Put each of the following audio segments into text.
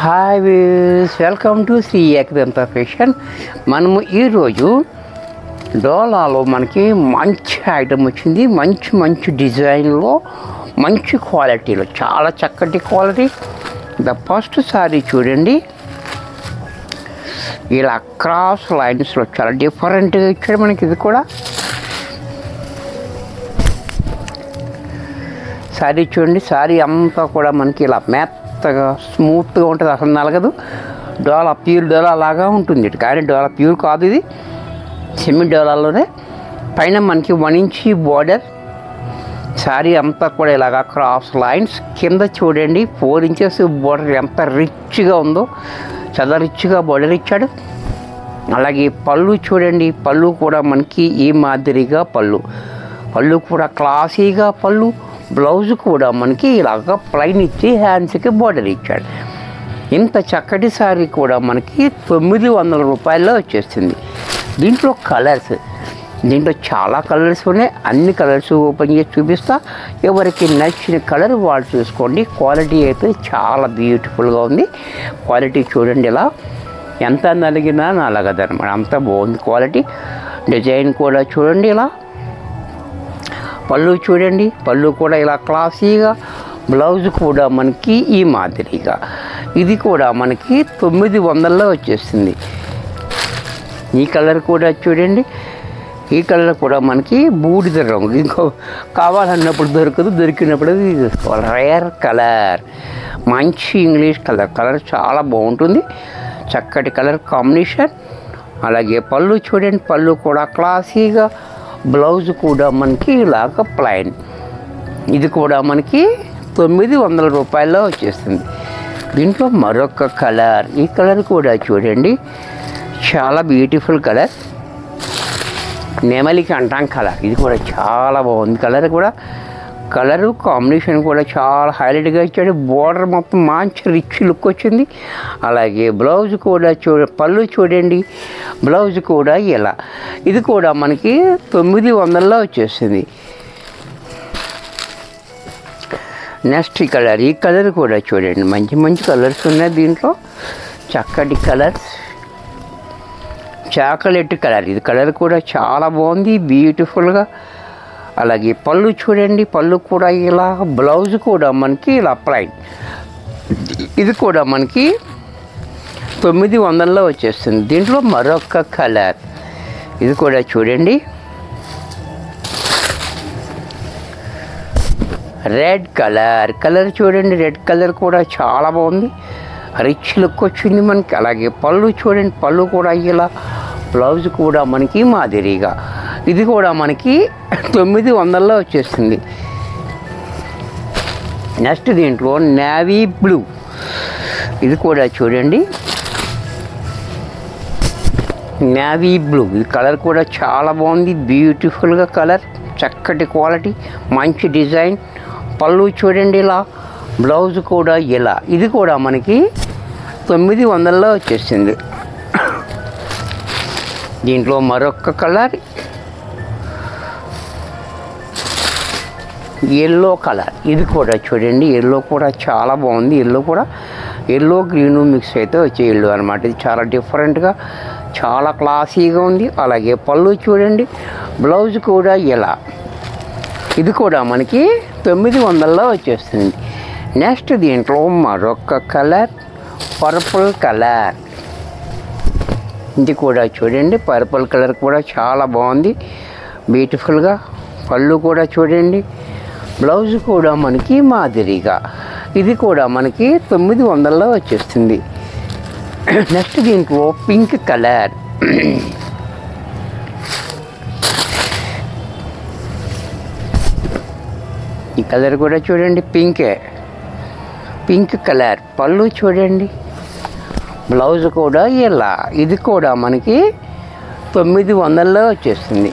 Hi views welcome to Shri Ekadanta fashion మనము ఈరోజు డోలాలో మనకి మంచి ఐటమ్ వచ్చింది. మంచి మంచి డిజైన్లో మంచి క్వాలిటీలో చాలా చక్కటి క్వాలిటీ ద ఫస్ట్ సారీ చూడండి. ఇలా క్రాస్ లైన్స్లో చాలా డిఫరెంట్గా ఇచ్చాడు మనకి ఇది కూడా. శారీ చూడండి. సారీ అంతా కూడా మనకి ఇలా మెత్తగా స్మూత్గా ఉంటుంది. అసలు నలగదు. డోలా ప్యూర్ డోలా లాగా ఉంటుంది. ఇటు కానీ డోలా ప్యూర్ కాదు ఇది. సెమీ డోలాలోనే. పైన మనకి వన్ ఇంచి బార్డర్ శారీ అంతా కూడా ఇలాగా క్రాస్ లైన్స్ కింద చూడండి ఫోర్ ఇంచెస్ బార్డర్ ఎంత రిచ్గా ఉందో. చాలా రిచ్గా బార్డర్ ఇచ్చాడు. అలాగే పళ్ళు చూడండి పళ్ళు కూడా మనకి ఈ మాదిరిగా పళ్ళు. పళ్ళు కూడా క్లాసీగా పళ్ళు. బ్లౌజ్ కూడా మనకి ఇలాగ ప్లైన్ ఇచ్చి హ్యాండ్స్కి బోర్డర్ ఇచ్చాడు. ఇంత చక్కటి శారీ కూడా మనకి తొమ్మిది వందల రూపాయల్లో వచ్చేస్తుంది దీంట్లో కలర్స్ దీంట్లో చాలా కలర్స్ ఉన్నాయి. అన్ని కలర్స్ ఓపెన్ చేసి చూపిస్తా. ఎవరికి నచ్చిన కలర్ వాళ్ళు చూసుకోండి. క్వాలిటీ అయితే చాలా బ్యూటిఫుల్గా ఉంది. క్వాలిటీ చూడండి ఇలా. ఎంత నలిగినా నలగదనమాట అంత బాగుంది క్వాలిటీ. డిజైన్ కూడా చూడండి ఇలా. పళ్ళు చూడండి పళ్ళు కూడా ఇలా క్లాసీగా బ్లౌజ్ కూడా మనకి ఈ మాదిరిగా. ఇది కూడా మనకి తొమ్మిది వందల్లో వచ్చేస్తుంది. ఈ కలర్ కూడా చూడండి ఈ కలర్ కూడా మనకి బూడిద రంగు. ఇంకో కావాలన్నప్పుడు దొరకదు దొరికినప్పుడు ఇది తీసుకోవాలి. రేర్ కలర్ మంచి ఇంగ్లీష్ కలర్. కలర్ చాలా బాగుంటుంది. చక్కటి కలర్ కాంబినేషన్. అలాగే పళ్ళు చూడండి పళ్ళు కూడా క్లాసీగా బ్లౌజ్ కూడా మనకి ఇలాగ ప్లైన్. ఇది కూడా మనకి తొమ్మిది వందల రూపాయల్లో వచ్చేస్తుంది. దీంట్లో మరొక కలర్ ఈ కలర్ కూడా చూడండి. చాలా బ్యూటిఫుల్ కలర్. నెమలికి అంటాం కలర్. ఇది కూడా చాలా బాగుంది. కలర్ కూడా కలరు కాంబినేషన్ కూడా చాలా హైలైట్గా ఇచ్చాడు. బోర్డర్ మొత్తం మంచి రిచ్ లుక్ వచ్చింది. అలాగే బ్లౌజ్ కూడా చూ పళ్ళు చూడండి. బ్లౌజ్ కూడా ఇలా. ఇది కూడా మనకి తొమ్మిది వందల్లో వచ్చేసింది. నెక్స్ట్ కలర్ ఈ కలర్ కూడా చూడండి. మంచి మంచి కలర్స్ ఉన్నాయి దీంట్లో. చక్కటి కలర్స్. Chocolate colour. ఇది కలర్ కూడా చాలా బాగుంది. బ్యూటిఫుల్గా. అలాగే పళ్ళు చూడండి పళ్ళు కూడా ఇలా బ్లౌజ్ కూడా మనకి ఇలా ప్లైన్ ఇది కూడా మనకి తొమ్మిది వందల్లో వచ్చేస్తుంది. దీంట్లో మరొక కలర్ ఇది కూడా చూడండి. రెడ్ కలర్ కలర్ చూడండి రెడ్ కలర్ కూడా చాలా బాగుంది. రిచ్ లుక్ వచ్చింది మనకి. అలాగే పళ్ళు చూడండి పళ్ళు కూడా ఇలా బ్లౌజ్ కూడా మనకి మాదిరిగా. ఇది కూడా మనకి తొమ్మిది వందల్లో వచ్చేసింది నెక్స్ట్ దీంట్లో నేవీ బ్లూ ఇది కూడా చూడండి. నేవీ బ్లూ ఈ కలర్ కూడా చాలా బాగుంది. బ్యూటిఫుల్గా కలర్. చక్కటి క్వాలిటీ. మంచి డిజైన్. పళ్ళు చూడండి ఇలా. బ్లౌజ్ కూడా ఇలా. ఇది కూడా మనకి తొమ్మిది వందల్లో వచ్చేసింది. దీంట్లో మరొక కలర్. Yellow colour. ఇది కూడా చూడండి ఎల్లో కూడా చాలా బాగుంది. ఎల్లో కూడా ఎల్లో గ్రీను మిక్స్ అయితే వచ్చే ఎల్లో అనమాట ఇది చాలా డిఫరెంట్గా చాలా క్లాసీగా ఉంది. అలాగే పళ్ళు చూడండి బ్లౌజ్ కూడా ఇలా. ఇది కూడా మనకి తొమ్మిది వందల్లో వచ్చేస్తుంది. నెక్స్ట్ దీంట్లో మరొక కలర్ పర్పుల్ కలర్. ఇది కూడా చూడండి పర్పుల్ కలర్ కూడా చాలా బాగుంది. బ్యూటిఫుల్గా పళ్ళు కూడా చూడండి. బ్లౌజ్ కూడా మనకి మాదిరిగా. ఇది కూడా మనకి తొమ్మిది వందల్లో వచ్చేస్తుంది. నెక్స్ట్ దీంట్లో పింక్ కలర్. ఈ కలర్ కూడా చూడండి పింకే. Pink colour. పళ్ళు చూడండి. బ్లౌజ్ కూడా ఇలా. ఇది కూడా మనకి తొమ్మిది వందల్లో వచ్చేస్తుంది.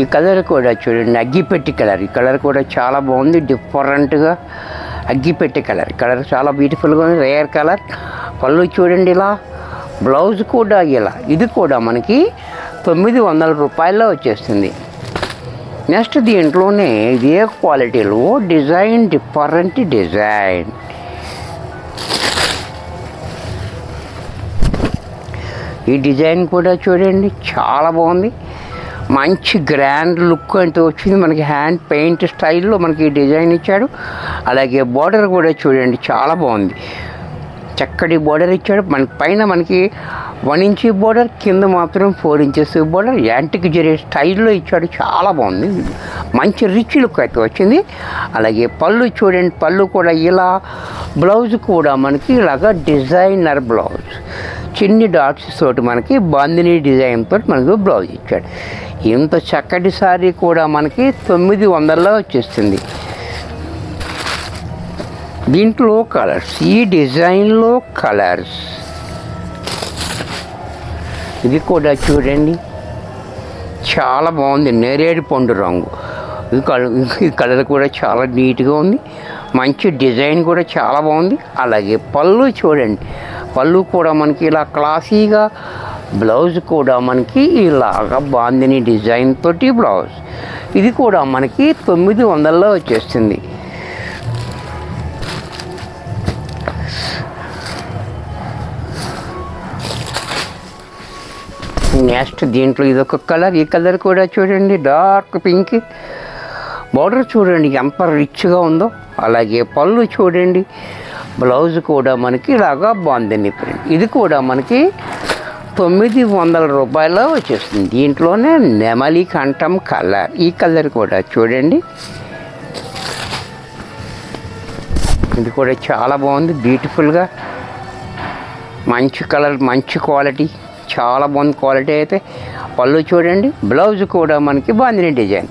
ఈ కలర్ కూడా చూడండి అగ్గిపెట్టి కలర్. ఈ కలర్ కూడా చాలా బాగుంది డిఫరెంట్గా అగ్గిపెట్టి కలర్. కలర్ చాలా బ్యూటిఫుల్గా ఉంది రేర్ కలర్. పళ్ళు చూడండి ఇలా బ్లౌజ్ కూడా ఇలా. ఇది కూడా మనకి తొమ్మిది వందల రూపాయల్లో వచ్చేస్తుంది. నెక్స్ట్ దీంట్లోనే ఇదే క్వాలిటీలో డిజైన్ డిఫరెంట్ డిజైన్. ఈ డిజైన్ కూడా చూడండి చాలా బాగుంది. మంచి గ్రాండ్ లుక్ అంటూ వచ్చింది. మనకి హ్యాండ్ పెయింట్ స్టైల్లో మనకి డిజైన్ ఇచ్చాడు. అలాగే బార్డర్ కూడా చూడండి చాలా బాగుంది. చక్కటి బార్డర్ ఇచ్చాడు. మన పైన మనకి వన్ ఇంచ్ బార్డర్ కింద మాత్రం ఫోర్ ఇంచెస్ బార్డర్. యాంటిక్ జరిగే స్టైల్లో ఇచ్చాడు. చాలా బాగుంది. మంచి రిచ్ లుక్ అయితే వచ్చింది. అలాగే పళ్ళు చూడండి పళ్ళు కూడా ఇలా బ్లౌజ్ కూడా మనకి ఇలాగా డిజైనర్ బ్లౌజ్. చిన్ని డాట్స్ తోటి మనకి బాందిని డిజైన్ తోటి మనకు బ్లౌజ్ ఇచ్చాడు. ఇంత చక్కటి సారీ కూడా మనకి తొమ్మిది వందల్లో వచ్చేస్తుంది. దీంట్లో కలర్స్ ఈ డిజైన్లో కలర్స్. ఇది కూడా చూడండి. చాలా బాగుంది నేరేడు పండు రంగు. ఈ కలర్ ఈ కలర్ కూడా చాలా నీట్గా ఉంది. మంచి డిజైన్ కూడా చాలా బాగుంది. అలాగే పళ్ళు చూడండి. పళ్ళు కూడా మనకి ఇలా క్లాసీగా బ్లౌజ్ కూడా మనకి ఇలాగ బాందిని డిజైన్ తోటి బ్లౌజ్. ఇది కూడా మనకి తొమ్మిది వందల్లో వచ్చేస్తుంది. నెక్స్ట్ దీంట్లో ఇదొక కలర్ ఈ కలర్ కూడా చూడండి డార్క్ పింక్. బార్డర్ చూడండి ఎంత రిచ్గా ఉందో. అలాగే పళ్ళు చూడండి బ్లౌజ్ కూడా మనకి ఇలాగా బాగుందండి ప్రింట్. ఇది కూడా మనకి తొమ్మిది వందల రూపాయలు వచ్చేస్తుంది. దీంట్లోనే నెమలి కంఠం కలర్. ఈ కలర్ కూడా చూడండి. ఇది కూడా చాలా బాగుంది. బ్యూటిఫుల్గా. మంచి కలర్ మంచి క్వాలిటీ. చాలా బాగుంది క్వాలిటీ అయితే. పళ్ళు చూడండి. బ్లౌజ్ కూడా మనకి బాగుంది డిజైన్.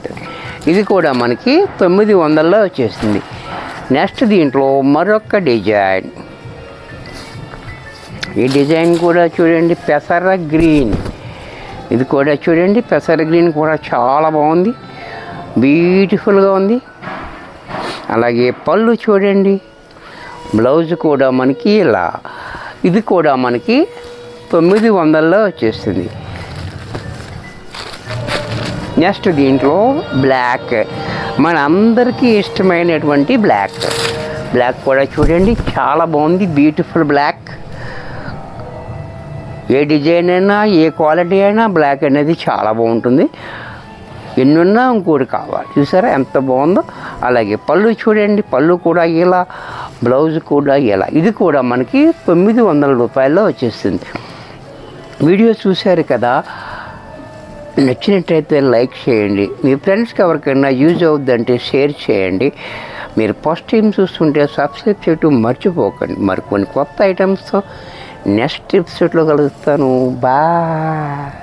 ఇది కూడా మనకి తొమ్మిది వందల్లో వచ్చేసింది నెక్స్ట్ దీంట్లో మరొక డిజైన్. ఈ డిజైన్ కూడా చూడండి పెసర గ్రీన్. ఇది కూడా చూడండి పెసర గ్రీన్ కూడా చాలా బాగుంది. బ్యూటిఫుల్గా ఉంది. అలాగే పళ్ళు చూడండి. బ్లౌజ్ కూడా మనకి ఇలా ఇది కూడా మనకి తొమ్మిది వందల్లో వచ్చేస్తుంది. నెక్స్ట్ దీంట్లో బ్లాక్ మన అందరికీ ఇష్టమైనటువంటి బ్లాక్ బ్లాక్ కూడా చూడండి చాలా బాగుంది బ్యూటిఫుల్ బ్లాక్ ఏ డిజైన్ అయినా ఏ క్వాలిటీ అయినా బ్లాక్ అనేది చాలా బాగుంటుంది. ఎన్నున్నా ఇంకోటి కావాలి. చూసారా ఎంత బాగుందో? అలాగే పళ్ళు చూడండి. పళ్ళు కూడా ఇలా బ్లౌజ్ కూడా ఇలా. ఇది కూడా మనకి తొమ్మిది వందల రూపాయల్లో వచ్చేస్తుంది వీడియో చూశారు కదా? నచ్చినట్టయితే లైక్ చేయండి. మీ ఫ్రెండ్స్కి ఎవరికైనా యూజ్ అవుద్దంటే షేర్ చేయండి. మీరు ఫస్ట్ టైం చూస్తుంటే సబ్స్క్రైబ్ చేయటం మర్చిపోకండి. మరి కొన్ని కొత్త ఐటమ్స్తో నెక్స్ట్ ఎపిసోడ్లో కలుస్తాను బాయ్